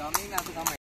小咪呢这个美